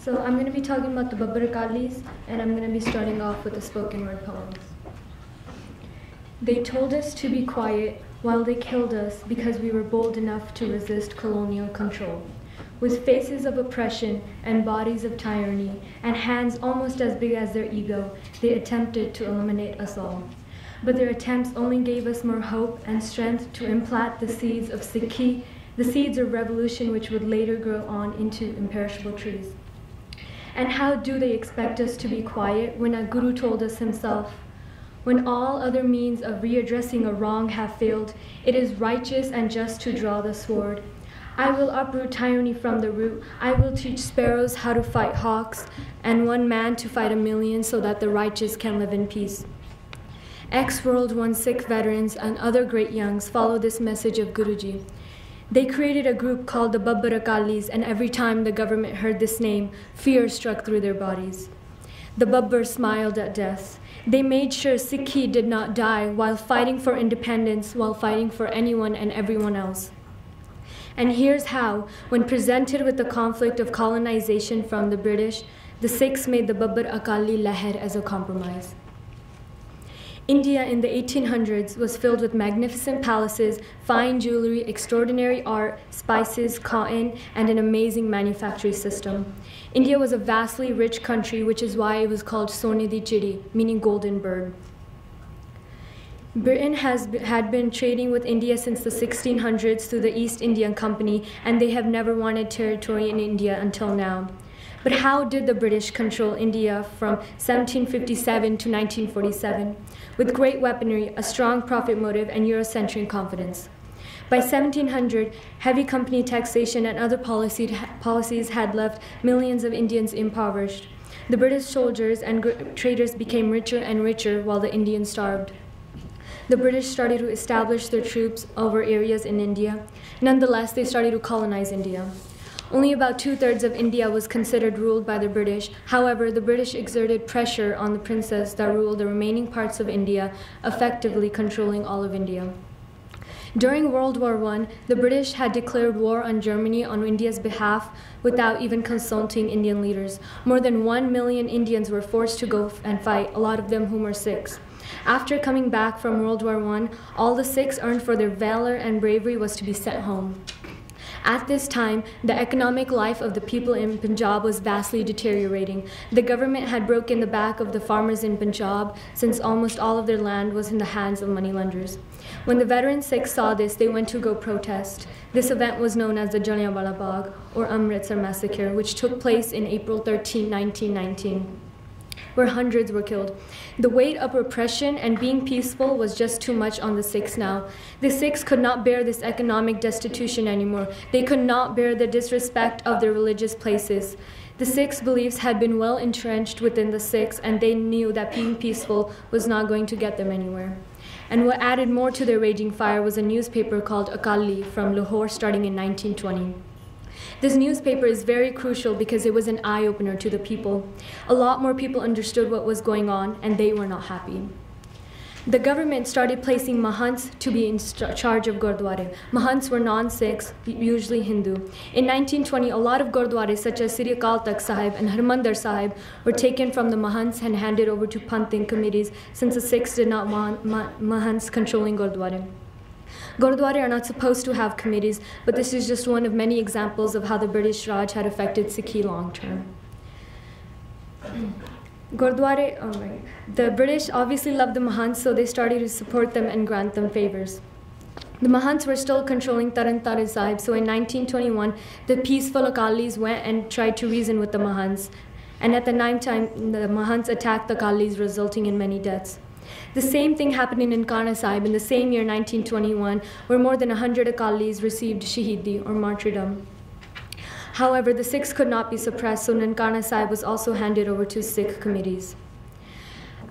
So I'm going to be talking about the Babbar Akalis, and I'm going to be starting off with the spoken word poems. They told us to be quiet while they killed us because we were bold enough to resist colonial control. With faces of oppression and bodies of tyranny, and hands almost as big as their ego, they attempted to eliminate us all. But their attempts only gave us more hope and strength to implant the seeds of Sikhi, the seeds of revolution which would later grow on into imperishable trees. And how do they expect us to be quiet when our Guru told us himself, when all other means of readdressing a wrong have failed, it is righteous and just to draw the sword. I will uproot tyranny from the root. I will teach sparrows how to fight hawks, and one man to fight a million so that the righteous can live in peace. Ex World War Sikh veterans and other great youngs follow this message of Guruji. They created a group called the Babbar Akalis, and every time the government heard this name, fear struck through their bodies. The Babbar smiled at death. They made sure Sikhi did not die while fighting for independence, while fighting for anyone and everyone else. And here's how, when presented with the conflict of colonization from the British, the Sikhs made the Babbar Akali Leher as a compromise. India in the 1800s was filled with magnificent palaces, fine jewelry, extraordinary art, spices, cotton, and an amazing manufacturing system. India was a vastly rich country, which is why it was called Sonedi Chidi, meaning golden bird. Britain has, had been trading with India since the 1600s through the East Indian Company, and they have never wanted territory in India until now. But how did the British control India from 1757 to 1947? With great weaponry, a strong profit motive, and Eurocentric confidence. By 1700, heavy company taxation and other policy, policies had left millions of Indians impoverished. The British soldiers and traders became richer and richer while the Indians starved. The British started to establish their troops over areas in India. Nonetheless, they started to colonize India. Only about two thirds of India was considered ruled by the British. However, the British exerted pressure on the princess that ruled the remaining parts of India, effectively controlling all of India. During World War I, the British had declared war on Germany on India's behalf without even consulting Indian leaders. More than one million Indians were forced to go and fight, a lot of them whom were Sikhs. After coming back from World War I, all the Sikhs earned for their valor and bravery was to be sent home. At this time, the economic life of the people in Punjab was vastly deteriorating. The government had broken the back of the farmers in Punjab since almost all of their land was in the hands of moneylenders. When the veteran Sikhs saw this, they went to go protest. This event was known as the Jallianwala Bagh or Amritsar massacre, which took place in April 13, 1919 where hundreds were killed. The weight of oppression and being peaceful was just too much on the Sikhs now. The Sikhs could not bear this economic destitution anymore. They could not bear the disrespect of their religious places. The Sikhs' beliefs had been well entrenched within the Sikhs, and they knew that being peaceful was not going to get them anywhere. And what added more to their raging fire was a newspaper called Akali from Lahore starting in 1920. This newspaper is very crucial because it was an eye opener to the people. A lot more people understood what was going on, and they were not happy. The government started placing Mahants to be in charge of Gurdwara. Mahants were non-Sikhs, usually Hindu. In 1920, a lot of Gurdwaras such as Sri Akal Takht Sahib and Harmandir Sahib were taken from the Mahants and handed over to Panthic committees since the Sikhs did not want Mahants controlling Gurdwara. Gurdwara are not supposed to have committees, but this is just one of many examples of how the British Raj had affected Sikhi long term. Gurdwara, oh the British obviously loved the Mahants, so they started to support them and grant them favors. The Mahants were still controlling Taran Taran Sahib, so in 1921, the peaceful Akalis went and tried to reason with the Mahants. And at the same time, the Mahants attacked the Akalis, resulting in many deaths. The same thing happened in Nankana Sahib in the same year, 1921, where more than 100 Akalis received Shahidi or martyrdom. However, the Sikhs could not be suppressed, so Nankana Sahib was also handed over to Sikh committees.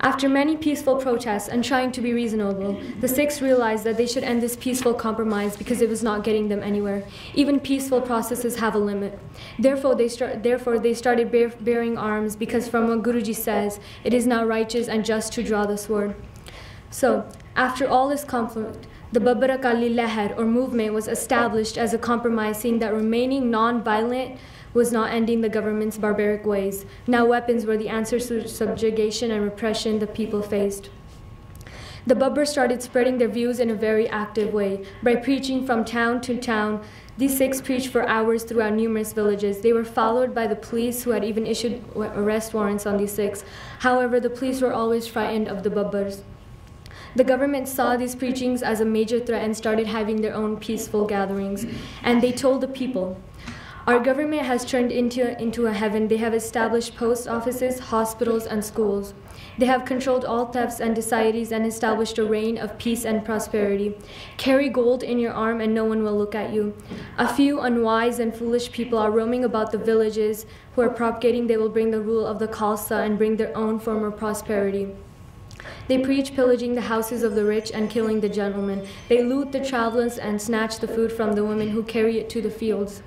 After many peaceful protests and trying to be reasonable, the Sikhs realized that they should end this peaceful compromise because it was not getting them anywhere. Even peaceful processes have a limit. Therefore, they, therefore, they started bear, bearing arms because, from what Guruji says, it is now righteous and just to draw the sword. So, after all this conflict, the Babbar Akali Leher or movement was established as a compromise, seeing that remaining non violent was not ending the government's barbaric ways. Now weapons were the answer to subjugation and repression the people faced. The Babbars started spreading their views in a very active way by preaching from town to town. These six preached for hours throughout numerous villages. They were followed by the police, who had even issued arrest warrants on these six. However, the police were always frightened of the Babbars. The government saw these preachings as a major threat and started having their own peaceful gatherings. And they told the people, our government has turned into, into a heaven. They have established post offices, hospitals, and schools. They have controlled all thefts and societies and established a reign of peace and prosperity. Carry gold in your arm and no one will look at you. A few unwise and foolish people are roaming about the villages who are propagating they will bring the rule of the Khalsa and bring their own form of prosperity. They preach pillaging the houses of the rich and killing the gentlemen. They loot the travelers and snatch the food from the women who carry it to the fields.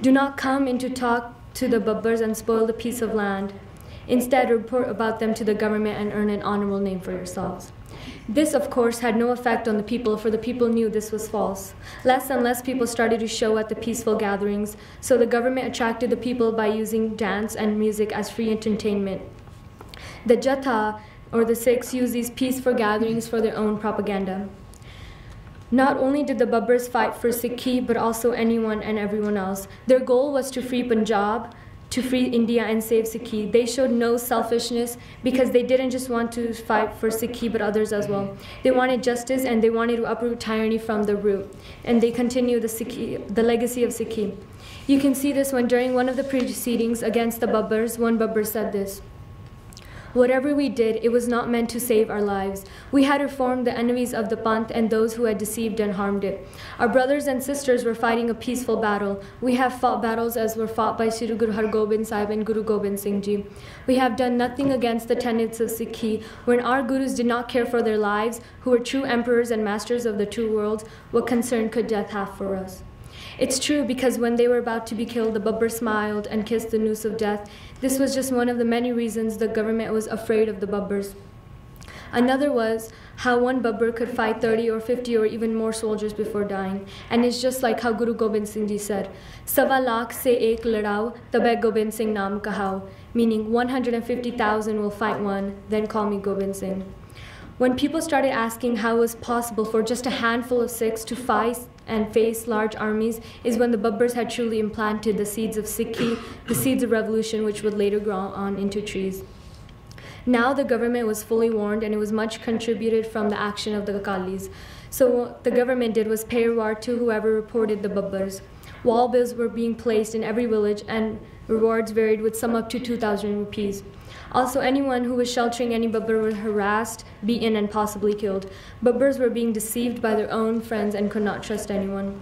Do not come in to talk to the Babbars and spoil the peace of land. Instead, report about them to the government and earn an honorable name for yourselves. This, of course, had no effect on the people, for the people knew this was false. Less and less people started to show at the peaceful gatherings, so the government attracted the people by using dance and music as free entertainment. The Jatha, or the Sikhs, used these peaceful gatherings for their own propaganda. Not only did the Babbars fight for Sikhi, but also anyone and everyone else. Their goal was to free Punjab, to free India and save Sikhi. They showed no selfishness because they didn't just want to fight for Sikhi but others as well. They wanted justice and they wanted to uproot tyranny from the root. And they continue the, Sikhi, the legacy of Sikhi. You can see this when during one of the proceedings against the Babbars, one Babbar said this. Whatever we did, it was not meant to save our lives. We had reformed the enemies of the Panth and those who had deceived and harmed it. Our brothers and sisters were fighting a peaceful battle. We have fought battles as were fought by Sri Guru Har Gobind Sahib and Guru Gobind Singh Ji. We have done nothing against the tenets of Sikhi. When our gurus did not care for their lives, who were true emperors and masters of the two worlds, what concern could death have for us? It's true because when they were about to be killed, the Babbar smiled and kissed the noose of death. This was just one of the many reasons the government was afraid of the Babbars. Another was how one Babbar could fight 30 or 50 or even more soldiers before dying. And it's just like how Guru Gobind Singh Ji said, Sawa lakh se ek ladao, tabe Gobind Singh naam kahao, meaning 150,000 will fight one, then call me Gobind Singh. When people started asking how it was possible for just a handful of Sikhs to fight and face large armies is when the Babbars had truly implanted the seeds of Sikhi, the seeds of revolution which would later grow on into trees. Now the government was fully warned and it was much contributed from the action of the Akalis. So what the government did was pay reward to whoever reported the Babbars. Wall bills were being placed in every village and rewards varied with some up to 2,000 rupees. Also, anyone who was sheltering any Babbar was harassed, beaten, and possibly killed. Babbars were being deceived by their own friends and could not trust anyone.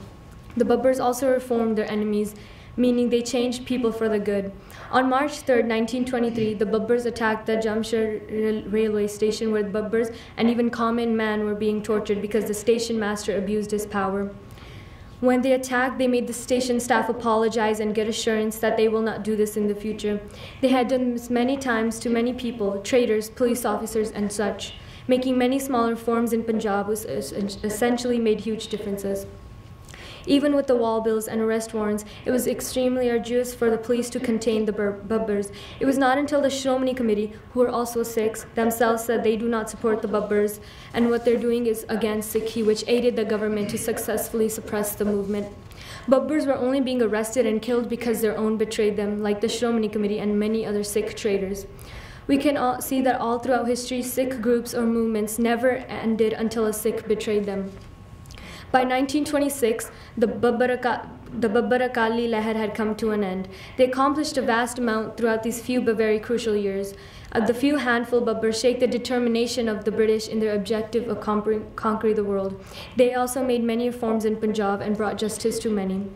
The Babbars also reformed their enemies, meaning they changed people for the good. On March 3, 1923, the Babbars attacked the Jamshir railway station where the Babbars and even common men were being tortured because the station master abused his power. When they attacked, they made the station staff apologize and get assurance that they will not do this in the future. They had done this many times to many people, traders, police officers, and such. Making many smaller forms in Punjab was essentially made huge differences. Even with the wall bills and arrest warrants, it was extremely arduous for the police to contain the Babbars. It was not until the Shiromani Committee, who are also Sikhs, themselves said they do not support the Babbars and what they're doing is against Sikhi, which aided the government to successfully suppress the movement. Babbars were only being arrested and killed because their own betrayed them, like the Shiromani Committee and many other Sikh traders. We can see that all throughout history, Sikh groups or movements never ended until a Sikh betrayed them. By 1926, the Babbar, the Babbar Akali Leher had come to an end. They accomplished a vast amount throughout these few but very crucial years. The few handful Babbar shaped the determination of the British in their objective of conquering the world. They also made many reforms in Punjab and brought justice to many.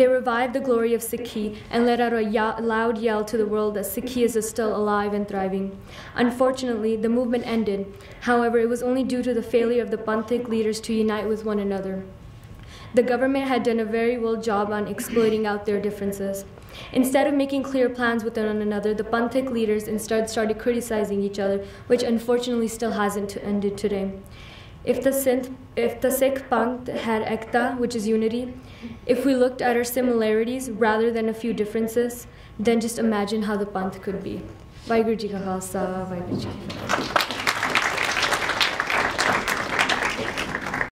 They revived the glory of Sikhi and let out a loud yell to the world that Sikhism is still alive and thriving. Unfortunately, the movement ended. However, it was only due to the failure of the Panthic leaders to unite with one another. The government had done a very well job on exploiting out their differences. Instead of making clear plans with one another, the Panthic leaders instead started criticizing each other, which unfortunately still hasn't ended today. If the, Sindh, if the Sikh Panth had ekta, which is unity, if we looked at our similarities rather than a few differences, then just imagine how the Panth could be. Vaheguru Ji Ka Khalsa, Fateh.